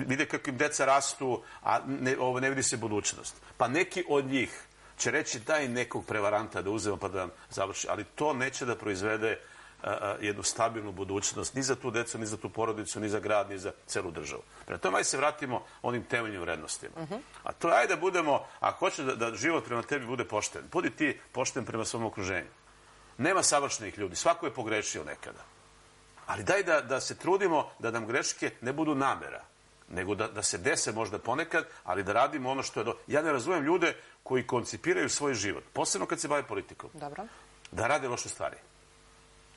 S2: vide kako im deca rastu, a ne, ovo, ne vidi se budućnost. Pa neki od njih će reći daj nekog prevaranta da uzmemo pa da nam završi. Ali to neće da proizvede a, jednu stabilnu budućnost ni za tu decu, ni za tu porodicu, ni za grad, ni za celu državu. Prema tome, ajde se vratimo onim temeljnim vrednostima. A to je, ajde da budemo, ako hoćeš da, da život prema tebi bude pošten, budi ti pošten prema svom okruženju. Nema savršenih ljudi, svako je pogrešio nekada. Ali daj da, da se trudimo da nam greške ne budu namera, nego da, da se dese možda ponekad, ali da radimo ono što je... Do... Ja ne razumem ljude koji koncipiraju svoj život, posebno kad se bave politikom,
S1: Dobro.
S2: da rade loše stvari.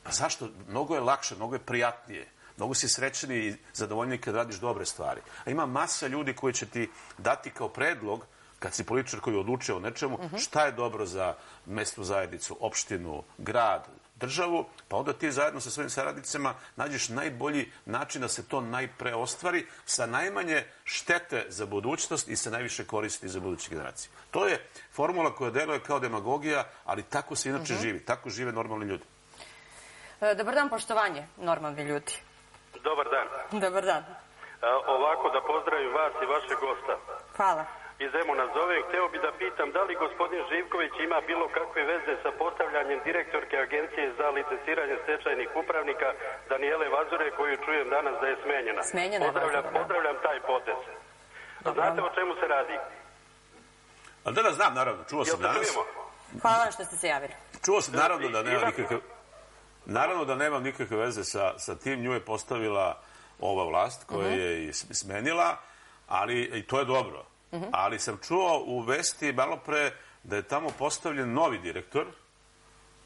S2: Pa zašto? Mnogo je lakše, mnogo je prijatnije. Mnogo si srećniji i zadovoljniji kad radiš dobre stvari. A ima masa ljudi koji će ti dati kao predlog kad si političar koji odlučuje o nečemu, šta je dobro za mesnu zajednicu, opštinu, grad, državu, pa onda ti zajedno sa svojim saradnicima nađeš najbolji način da se to najpre ostvari sa najmanje štete za budućnost i sa najviše koristi za buduće generacije. To je formula koja deluje kao demagogija, ali tako se inače živi, tako žive normalni ljudi.
S1: E, Dobar dan, poštovanje, normalni ljudi.
S5: Dobar dan.
S1: Dobar dan.
S5: A, ovako da pozdravim vas i vaše gosta.
S1: Hvala.
S5: Iz Zemuna zovem, hteo bi da pitam da li gospodin Živković ima bilo kakve veze sa postavljanjem direktorke Agencije za licenciranje stečajnih upravnika Danijele Vazure, koju čujem danas da je smenjena.
S1: Smenjena je
S5: pozdravljam,
S1: Vazura.
S5: pozdravljam taj potez. Znate o čemu se radi?
S2: A da, da, znam, naravno, čuo sam danas.
S5: čujemo?
S1: Hvala vam što ste se javili.
S2: Čuo sam, naravno da nema nikakve... Naravno da nemam nikakve veze sa, sa tim. Nju je postavila ova vlast koja je i s- smenila, ali i to je dobro. Ali sam čuo u vesti malo pre da je tamo postavljen novi direktor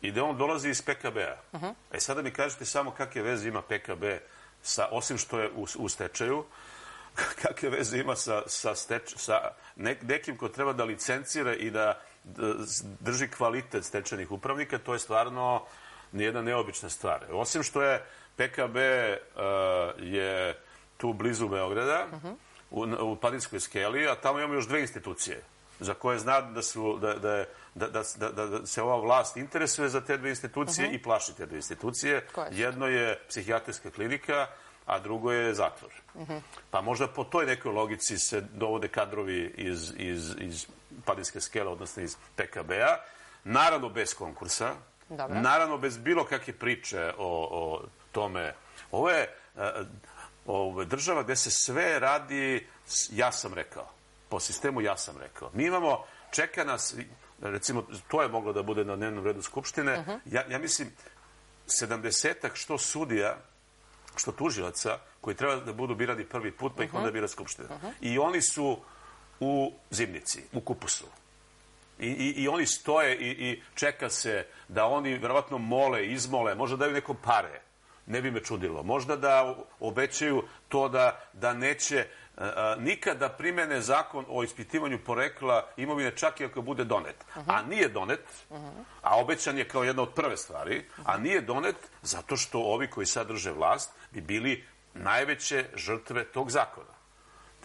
S2: i da on dolazi iz PKB-a. E sada mi kažete samo kakve veze ima PKB sa, osim što je u, u stečaju, kakve veze ima sa, sa, steč, sa nek, nekim ko treba da licencira i da drži kvalitet stečajnih upravnika, to je stvarno nijedna neobična stvar. Osim što je PKB uh, je tu blizu Beograda, u, u Padinskoj skeli, a tamo imamo još dve institucije za koje zna da, su, da, da, da, da, da, da, da se ova vlast interesuje za te dve institucije i plaši te dve institucije.
S1: Koje?
S2: Jedno je psihijatrijska klinika, a drugo je zatvor. Pa možda po toj nekoj logici se dovode kadrovi iz, iz, iz Padinske skele, odnosno iz PKB-a, naravno bez konkursa,
S1: Dobro.
S2: naravno bez bilo kakve priče o, o tome. Ovo je e, ovo je država gde se sve radi, ja sam rekao, po sistemu ja sam rekao. Mi imamo, čeka nas, recimo, to je moglo da bude na dnevnom redu Skupštine, ja, ja mislim, sedamdesetak što sudija, što tužilaca, koji treba da budu birani prvi put, pa ih onda bira Skupština. I oni su u zimnici, u kupusu. I, i, I oni stoje i, i čeka se da oni verovatno mole, izmole, možda daju neko pare. Ne bi me čudilo. Možda da obećaju to da, da neće a, a, nikad da primene zakon o ispitivanju porekla imovine čak i ako bude donet. A nije donet, a obećan je kao jedna od prve stvari, a nije donet zato što ovi koji sad drže vlast bi bili najveće žrtve tog zakona.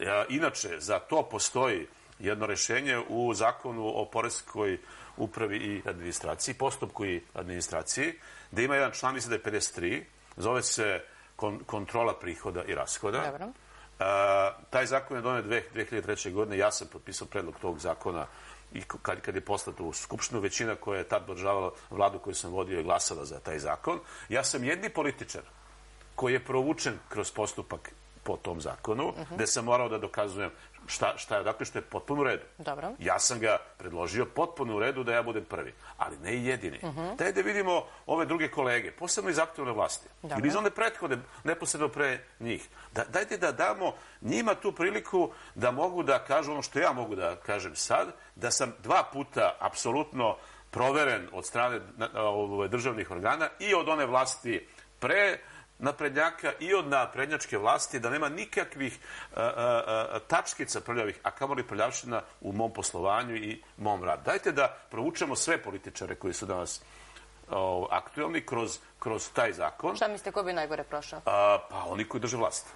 S2: E, Inače, za to postoji jedno rešenje u zakonu o poreskoj upravi i administraciji, postupku i administraciji, gde ima jedan član, mislim da je 53, zove se kon- kontrola prihoda i rashoda.
S1: Dobro.
S2: E, taj zakon je donet dve- 2003. godine, ja sam potpisao predlog tog zakona i kad, kad je poslat u Skupštinu, većina koja je tad podržavala vladu koju sam vodio je glasala za taj zakon. Ja sam jedni političar koji je provučen kroz postupak po tom zakonu, gde sam morao da dokazujem šta, šta je, dakle, što je potpuno u redu.
S1: Dobro.
S2: Ja sam ga predložio potpuno u redu da ja budem prvi, ali ne i jedini. Daj da vidimo ove druge kolege, posebno iz aktualne vlasti.
S1: Dobro.
S2: Ili iz one prethode, neposredno pre njih. Da, dajte da damo njima tu priliku da mogu da kažu ono što ja mogu da kažem sad, da sam dva puta apsolutno proveren od strane ove, državnih organa i od one vlasti pre naprednjaka i od naprednjačke vlasti da nema nikakvih a, a, a, tačkica prljavih, a kamoli prljavština u mom poslovanju i mom radu. Dajte da provučemo sve političare koji su danas o, aktuelni kroz, kroz taj zakon,
S1: Šta mislite ko bi najgore prošao?
S2: a, pa oni koji drže vlast.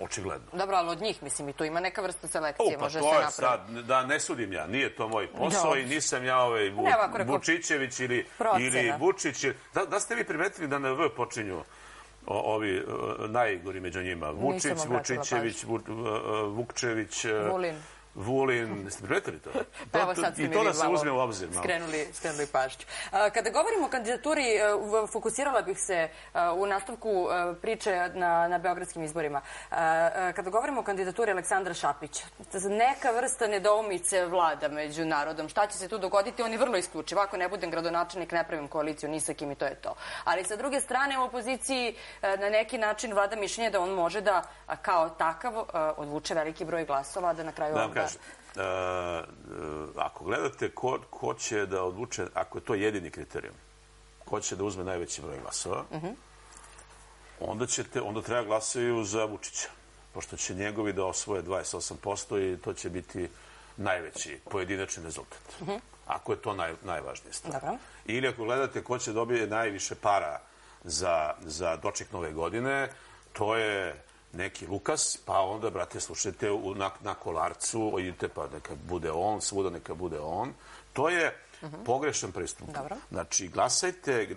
S2: Očigledno.
S1: Dobro, ali od njih, mislim, i tu ima neka vrsta
S2: O,
S1: selekcije,
S2: pa
S1: može
S2: to
S1: se
S2: je
S1: napraviti.
S2: sad, da ne sudim ja, nije to moj posao i nisam ja ovaj Vučićević ili,
S1: procena.
S2: ili Vučić. Da, da ste vi primetili da na V počinju o, ovi najgori među njima? Vučić, Vučićević, Vu, uh, Vukčević, uh,
S1: Vulin.
S2: Vulin. Ste primetili to?
S1: Pa evo sad ste
S2: I to da se uzme u obzir. Malo.
S1: Skrenuli, skrenuli. A, Kada govorimo o kandidaturi, e, fokusirala bih se e, u nastavku e, priče na, na beogradskim izborima. Kada govorimo o kandidaturi Aleksandra Šapića, neka vrsta nedoumice vlada među narodom. Šta će se tu dogoditi? On je vrlo isključiv. Ako ne budem gradonačelnik, ne pravim koaliciju ni sa kim i to je to. Ali sa druge strane, u opoziciji na neki način vlada mišljenje da on može da kao takav odvuče veliki broj glasova, da na kraju
S2: Da vam
S1: onda-
S2: kažem, e, e, ako gledate ko, ko će da odluče, ako je to jedini kriterijum, ko će da uzme najveći broj glasova, onda, ćete, onda treba glasaju za Vučića, pošto će njegovi da osvoje 28% i to će biti najveći pojedinačni rezultat. ako je to naj, najvažnija stvar.
S1: Dobro.
S2: Ili ako gledate ko će dobije najviše para za, za doček nove godine, to je neki Lukas, pa onda, brate, slušajte u, na, na kolarcu, idite pa neka bude on, svuda neka bude on. To je pogrešan pristup.
S1: Dobro.
S2: Znači, glasajte,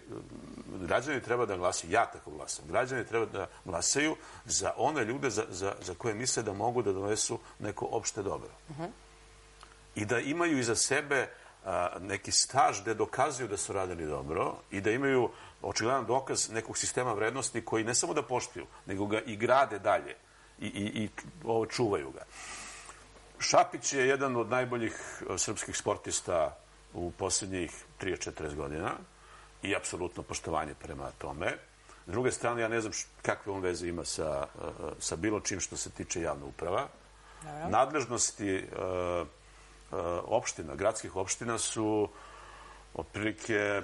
S2: građani treba da glasaju, ja tako glasam, građani treba da glasaju za one ljude za, za, za koje misle da mogu da donesu neko opšte dobro. I da imaju iza sebe neki staž gde dokazuju da su radili dobro i da imaju očigledan dokaz nekog sistema vrednosti koji ne samo da poštuju, nego ga i grade dalje i, i, i ovo, čuvaju ga. Šapić je jedan od najboljih e, srpskih sportista u poslednjih 30-40 godina i apsolutno poštovanje prema tome. S druge strane, ja ne znam kakve on veze ima sa, e, sa bilo čim što se tiče javne uprava. Nadležnosti e, e, opština, gradskih opština su otprilike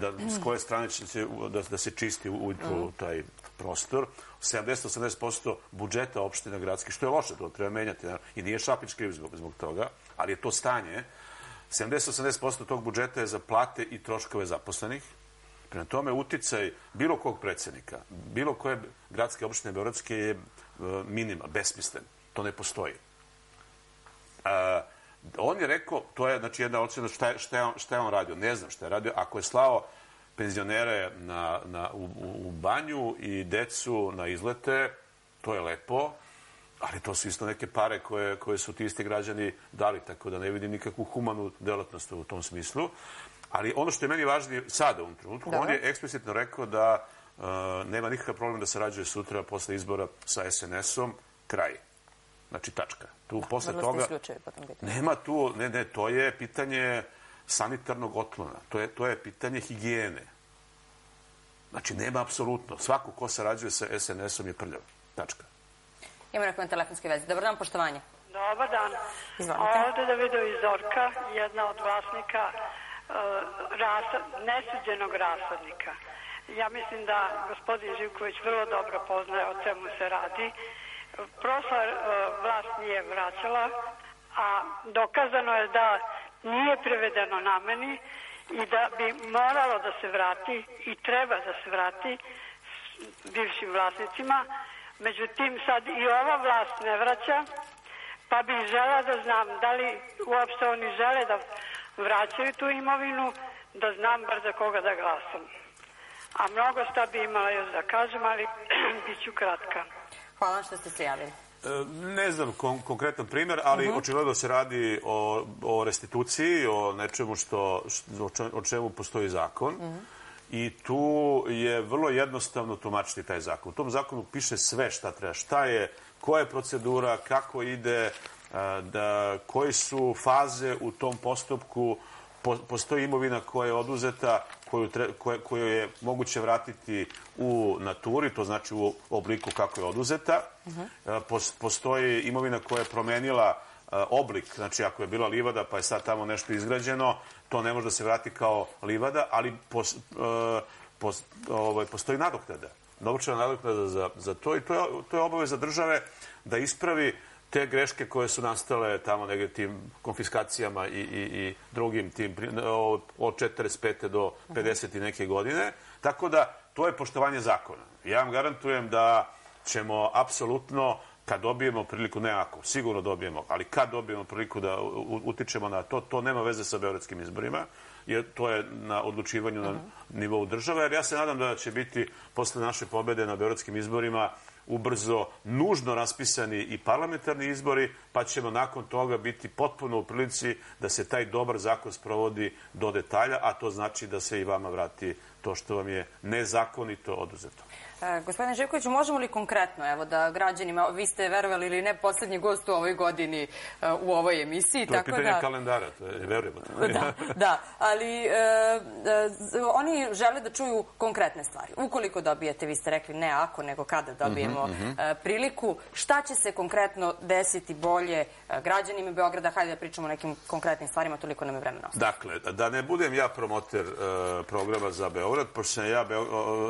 S2: da, s koje strane će se, da, da se čisti ujutru taj prostor. 70-80% budžeta opština gradskih, što je loše, to treba menjati. I nije Šapić kriv zbog, zbog toga, ali je to stanje. 70-80% tog budžeta je za plate i troškove zaposlenih. Prema tome, uticaj bilo kog predsednika, bilo koje gradske opštine Beogradske je e, minima, besmislen. To ne postoji. A, on je rekao, to je znači jedna ocena šta je, šta je, on, šta je on radio. Ne znam šta je radio. Ako je slao penzionere na, na, u, u- banju i decu na izlete, to je lepo, ali to su isto neke pare koje, koje su ti isti građani dali, tako da ne vidim nikakvu humanu delatnost u tom smislu. Ali ono što je meni važnije sada u ovom trenutku,
S1: Dobro.
S2: on je eksplicitno rekao da uh, nema nikakav problem da sarađuje sutra posle izbora sa SNS-om, kraj. Znači, tačka. Tu posle toga... Nema tu, ne, ne, to je pitanje sanitarnog otklona. To je, to je pitanje higijene. Znači, nema apsolutno. Svako ko sarađuje sa SNS-om je prljav. Tačka.
S1: Imamo neko na telefonskoj vezi. Dobar dan, poštovanje.
S6: Dobar dan.
S1: Izvolite.
S6: Ovde da vidio iz Zorka, jedna od vlasnika uh, rasa, nesuđenog rasadnika. Ja mislim da gospodin Živković vrlo dobro poznaje o čemu se radi. Prošla uh, vlast nije vraćala, a dokazano je da nije prevedeno na meni i da bi moralo da se vrati i treba da se vrati bivšim vlasnicima. Međutim, sad i ova vlast ne vraća, pa bih žela da znam da li uopšte oni žele da vraćaju tu imovinu, da znam bar za koga da glasam. A mnogo šta bi imala još da kažem, ali bit ću kratka.
S1: Hvala vam što ste se javili.
S2: E, Ne znam kon, konkretan primjer, ali očigledno se radi o, o restituciji, o nečemu što, što, o če- o čemu postoji zakon. I tu je vrlo jednostavno tumačiti taj zakon. U tom zakonu piše sve šta treba, šta je, koja je procedura, kako ide, a, da, koji su faze u tom postupku, po, postoji imovina koja je oduzeta, koju, tre, koje, koju je moguće vratiti u naturi, to znači u obliku kako je oduzeta. E, pos- Postoji imovina koja je promenila e, oblik, znači ako je bila livada pa je sad tamo nešto izgrađeno, to ne može da se vrati kao livada, ali pos, e, pos, ovaj, postoji nadoknada. Novčana nadoknada za, za to i to je, to je obaveza države da ispravi te greške koje su nastale tamo negde tim konfiskacijama i, i, i drugim tim od, od 45. do 50. i neke godine. Tako da to je poštovanje zakona. Ja vam garantujem da ćemo apsolutno kad dobijemo priliku, ne ako, sigurno dobijemo, ali kad dobijemo priliku da utičemo na to, to nema veze sa beogradskim izborima, jer to je na odlučivanju na nivou države, jer ja se nadam da će biti posle naše pobede na beogradskim izborima ubrzo nužno raspisani i parlamentarni izbori, pa ćemo nakon toga biti potpuno u prilici da se taj dobar zakon sprovodi do detalja, a to znači da se i vama vrati to što vam je nezakonito oduzeto.
S1: E, gospodine Živkoviću, možemo li konkretno, evo da građanima, vi ste verovali ili ne poslednji gost u ovoj godini e, u ovoj emisiji,
S2: To je
S1: tako
S2: pitanje
S1: da...
S2: kalendara, to je, verujemo. to.
S1: da, da, ali e, e, oni žele da čuju konkretne stvari. Ukoliko dobijete, vi ste rekli ne ako, nego kada dobijemo e, priliku, šta će se konkretno desiti bolje građanima Beograda? Hajde da pričamo o nekim konkretnim stvarima, toliko nam je vremena ostalo.
S2: Dakle, da ne budem ja promoter programa za Beograd, pošto sam ja Beo,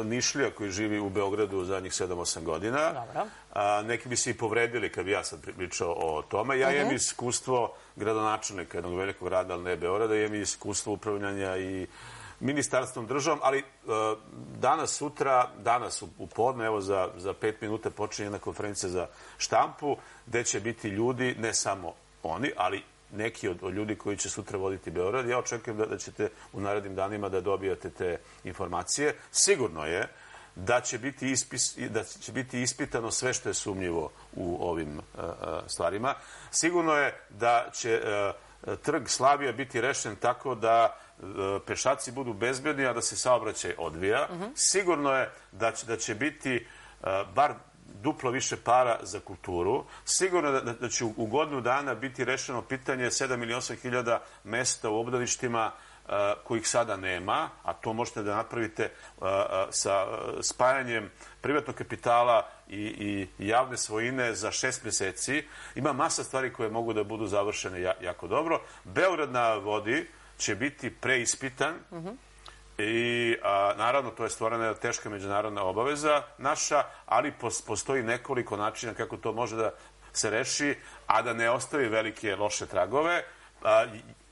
S2: Nišlija koji živi u Beogradu zadnjih 7-8 godina.
S1: Dobro.
S2: A, neki bi se i povredili kad bi ja sad pričao o tome. Ja imam iskustvo gradonačelnika jednog velikog grada, ali ne Beograda, imam iskustvo upravljanja i ministarstvom državom, ali e, danas, sutra, danas u, u podne, evo za, za pet minuta počinje jedna konferencija za štampu, gde će biti ljudi, ne samo oni, ali neki od, od ljudi koji će sutra voditi Beograd. Ja očekujem da, da ćete u narednim danima da dobijate te informacije. Sigurno je da će biti, ispis, da će biti ispitano sve što je sumnjivo u ovim uh, uh, stvarima. Sigurno je da će uh, trg Slavija biti rešen tako da pešaci budu bezbedni, a da se saobraćaj odvija. Sigurno je da će, da će biti bar duplo više para za kulturu. Sigurno da, da, da će u, godinu dana biti rešeno pitanje 7 ili 8 hiljada mesta u obdaništima kojih sada nema, a to možete da napravite sa spajanjem privatnog kapitala i, i javne svojine za šest meseci. Ima masa stvari koje mogu da budu završene ja, jako dobro. Beograd na vodi će biti preispitan i a, naravno to je stvorena teška međunarodna obaveza naša, ali pos, postoji nekoliko načina kako to može da se reši, a da ne ostavi velike loše tragove. A,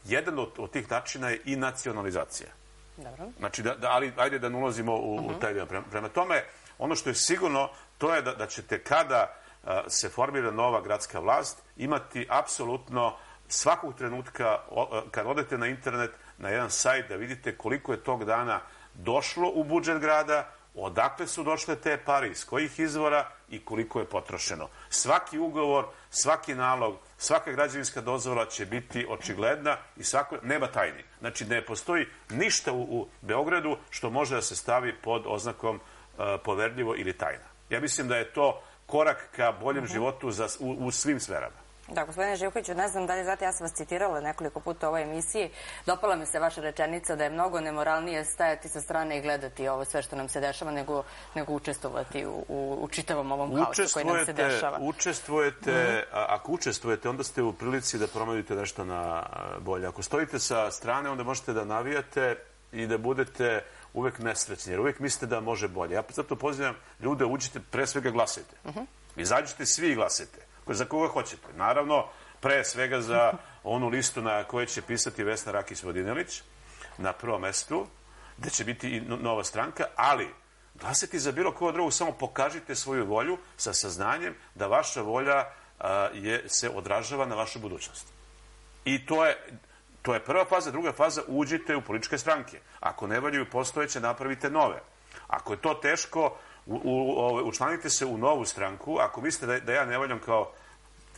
S2: jedan od, od tih načina je i nacionalizacija.
S1: Dobro.
S2: Znači, da, da, ali ajde da ne ulazimo u, u taj deo. Prema, prema tome, ono što je sigurno, to je da, da ćete kada a, se formira nova gradska vlast, imati apsolutno svakog trenutka, o, a, kad odete na internet, na jedan sajt, da vidite koliko je tog dana došlo u budžet grada, odakle su došle te pare, iz kojih izvora i koliko je potrošeno. Svaki ugovor, svaki nalog, svaka građevinska dozvola će biti očigledna i svako, nema tajni. Znači, ne postoji ništa u, u Beogradu što može da se stavi pod oznakom uh, poverljivo ili tajna. Ja mislim da je to korak ka boljem životu za, u, u svim sferama.
S1: Da, gospodine Živkoviću, ne znam da li znate, ja sam vas citirala nekoliko puta u ovoj emisiji. Dopala mi se vaša rečenica da je mnogo nemoralnije stajati sa strane i gledati ovo sve što nam se dešava nego, nego učestvovati u, u, u čitavom ovom haosu koji nam se dešava.
S2: Učestvujete, a, ako učestvujete, onda ste u prilici da promenite nešto na bolje. Ako stojite sa strane, onda možete da navijate i da budete uvek nesrećni, jer uvek mislite da može bolje. Ja zato pozivam ljude, uđite, pre svega glasajte. Izađite svi i glasajte. Za koga hoćete. Naravno, pre svega za onu listu na kojoj će pisati Vesna Rakić-Vodinelić, na prvom mestu, gde će biti i no- nova stranka, ali glasati za bilo koga drugog, samo pokažite svoju volju sa saznanjem da vaša volja a, je, se odražava na vašu budućnost. I to je, to je prva faza. Druga faza, uđite u političke stranke. Ako ne valjaju postojeće, napravite nove. Ako je to teško, u, u, ovaj, učlanite se u novu stranku. Ako mislite da, da ja ne valjam kao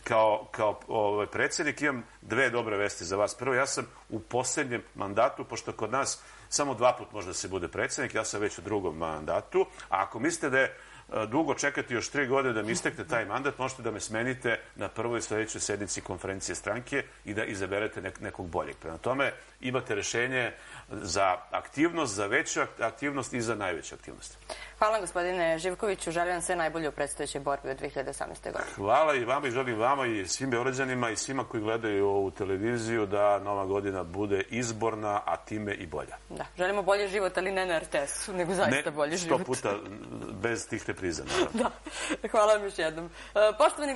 S2: kao, kao ovaj, predsjednik imam dve dobre vesti za vas. Prvo, ja sam u posljednjem mandatu, pošto kod nas samo dva put može da se bude predsjednik, ja sam već u drugom mandatu, a ako mislite da je e, dugo čekati još tri godine da mi istekne taj mandat, možete da me smenite na prvoj sledećoj sednici konferencije stranke i da izaberete nek nekog boljeg. Prema tome, imate rešenje za aktivnost, za veću aktivnost i za najveću aktivnost.
S1: Hvala gospodine Živkoviću, želim vam sve najbolje u predstojećoj borbi od 2018. godine.
S2: Hvala i vama i želim vama i svim Beograđanima i svima koji gledaju ovu televiziju da nova godina bude izborna, a time i bolja.
S1: Da, želimo bolji život, ali ne na RTS-u, nego zaista bolji
S2: sto
S1: život.
S2: puta bez tih repriza.
S1: Da, hvala vam još jednom. E, Poštovani